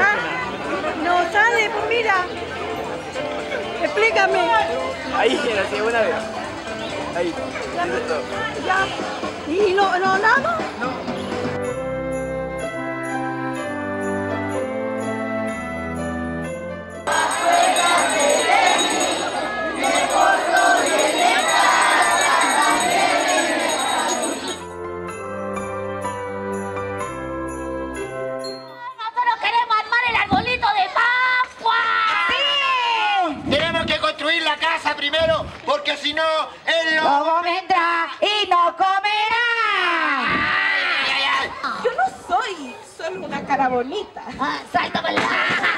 Ah, no sale, mira. Explícame. Ahí, la segunda vez. Ahí. ¿Y no, no nada? Nosotros porque si no, el lobo... Luego vendrá y no comerá. Yo no soy solo una cara bonita. Ah, allá.